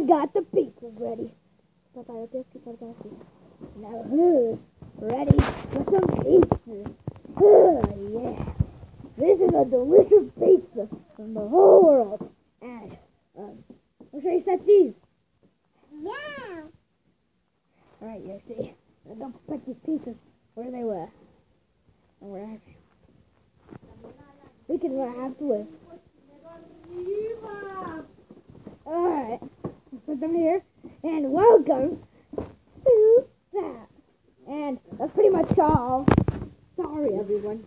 I got the pizzas ready. Now who's ready for some pizzas? Oh, yeah. This is a delicious pizza from the whole world. And, um, I set these? Yeah. Alright, you see. I'm gonna put these pizzas where they were. And where I We can to live. Alright. Put them here. And welcome to that. And that's pretty much all. Sorry, everyone.